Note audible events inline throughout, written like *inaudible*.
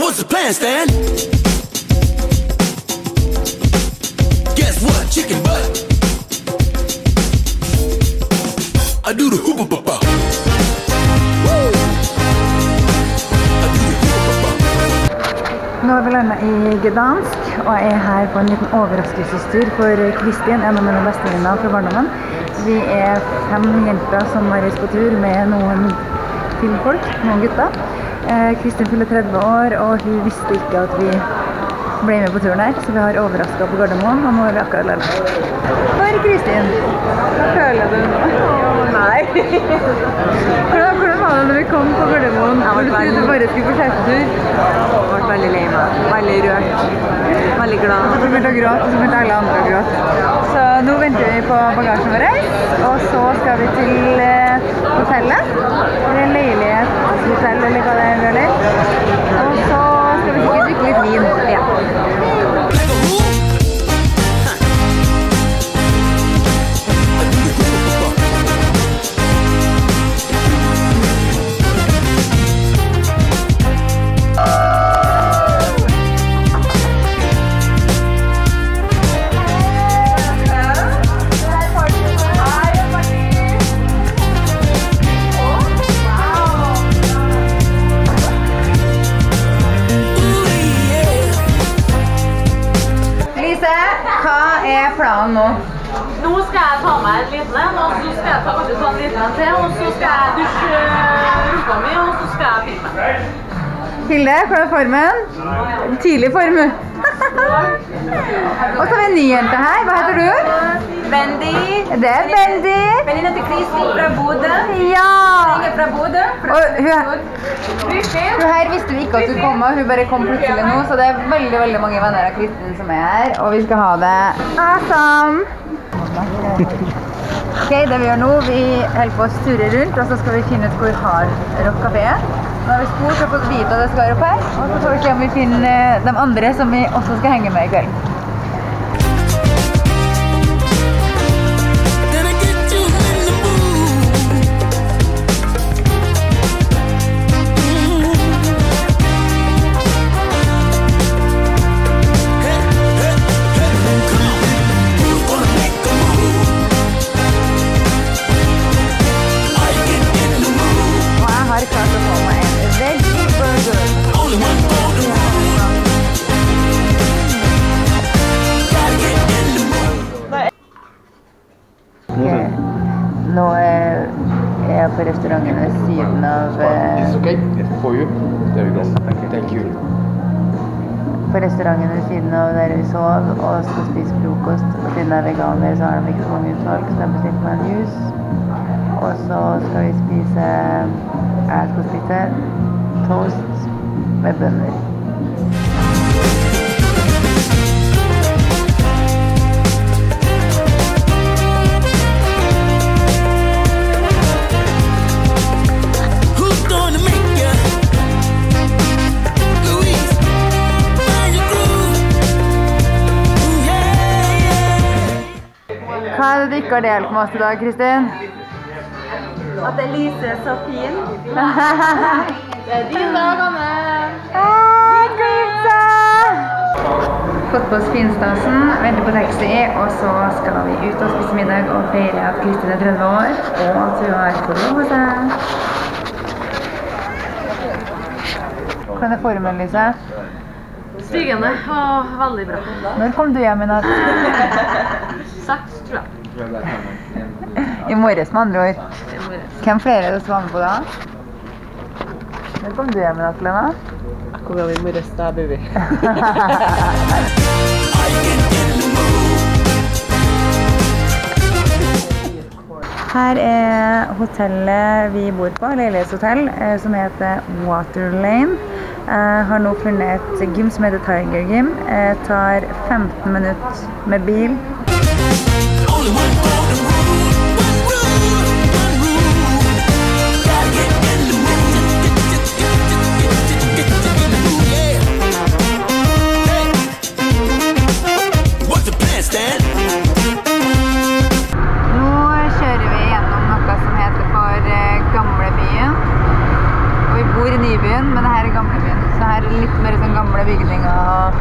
What's the plan, Stan? Guess what? Chicken butt. I do the hoopa -ba papa. Nå har vi landa i Gdansk og er her på en liten overraskelsestur for Kristin, en av mine bestevenner fra barndommen. Vi er fem jenter som har reist på tur med noen filmfolk, noen gutter. Eh, Kristin fyller 30 år, og hun visste ikke at vi ble med på turen her, så vi har overraska på Gardermoen, og nå er vi akkurat lærere. Er Kristin? Hva føler du nå? Nei. hvordan, hvordan var det når vi kom på Gardermoen? Jeg var Hvor du bare skulle på? Jeg ble veldig lei meg. Veldig rørt. Veldig glad. Så begynte å gråte, og så begynte alle andre å gråte. Så nå venter vi på bagasjen vår, og så skal vi til eh, hotellet. Eller leilighetshotell, er planen nå? Nå skal jeg ta meg en liten en, og så skal jeg ta ta en liten en til, og så skal jeg dusje rumpa mi, og så skal jeg pisse meg. Hilde, hvordan er formen? Tidlig form. *laughs* og så har vi en ny jente her. Hva heter du? Bendy. Det er Bendy. Venninna til Kristin fra Bodø. Ja! Fra Bodø. Fra Og hun, hun her visste vi ikke at hun kom, og hun bare kom plutselig nå, så det er veldig veldig mange venner av Kristin som er her, og vi skal ha det awesome! Ok, det vi gjør nå, vi holder på å surre rundt, og så skal vi finne ut hvor har rock café er. Nå har vi spurt og fått vite at det skal være opp her, og så får vi se om vi finner eh, de andre som vi også skal henge med i kveld. På restauranten ved siden av eh, It's okay for you. There you go. Thank you. på restauranten ved siden av der vi sov og skal spise frokost. Og siden det er veganer, så har de ikke så mange utvalg, så jeg bestilte meg en juice. Og så skal vi spise Jeg skal spise toast med bønner. Hva er det du ikke har delt med oss i dag, Kristin? At Elise er så fin. *laughs* Det er din dag, Anne. Ah, pizza! Fått på oss finstasen, venter på taxi, og så skal vi ut og spise middag og feire at Kristin er 30 år, og at hun har forlovet Kan er formen, Lise? Stigende og veldig bra. Når kom du hjem i natt? *laughs* Seks, tror jeg. I morges, med andre ord. Hvem flere er det som var med på da? Når kom du hjem i natt, Lena? Kom hjem i morges, da, baby. *laughs* Her er hotellet vi bor på, leilighetshotell, eh, som heter Water Lane. Jeg har nå funnet et gym som heter Tiger Gym. Jeg tar 15 minutter med bil. Bygninger.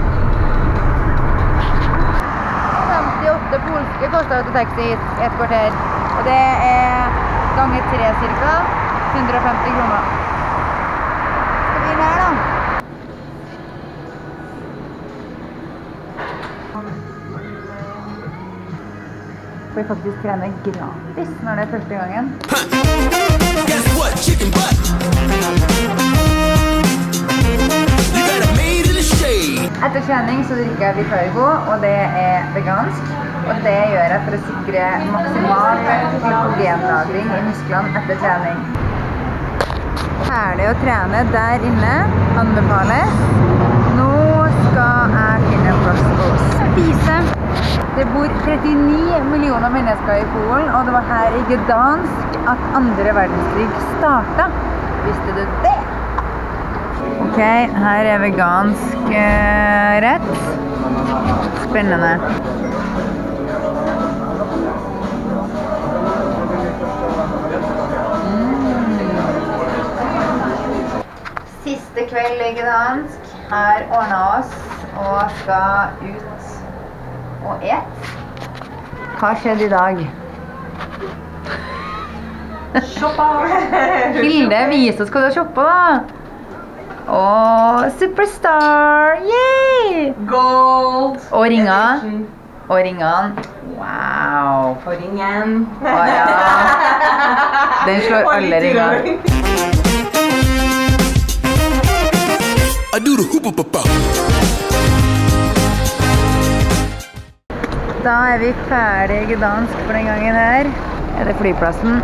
58 polske koster det taxi hit i et kvarter. Og det er ganger tre ca. 150 kroner. Skal vi inn her, da? Får vi faktisk trene gratis når det er første gangen. Trening så drikker jeg Vicargo, og det er vegansk. Og det gjør jeg for å sikre maksimal glykogenlagring i musklene etter trening. Herlig å trene der inne. Anbefales. Nå skal jeg finne en plass å spise. Det bor 39 millioner mennesker i Polen, og det var her i Gdansk at andre verdenskrig starta. Visste du det? Ok, her er vegansk eh, rett. Spennende. Mm. Siste kveld i Gdansk. Har ordna oss og skal ut og et. Hva skjedde i dag? Hilde, vis oss hva du har shoppa, da. Å, Superstar! Yay! Gold. Og ringa. edition. Og ringene. Wow. Og ringen. Å ja. Den slår *laughs* alle ringer. Da er vi ferdig dansk for den gangen her. Er det flyplassen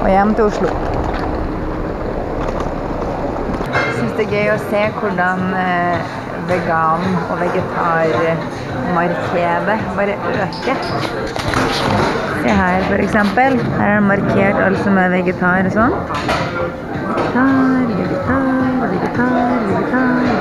og hjem til Oslo. Jeg syns det er gøy å se hvordan eh, vegan- og vegetarmarkedet bare øker. Se her, eksempel. Her er det markert alt som er vegetar og sånn. Vegetar, vegetar, vegetar, vegetar,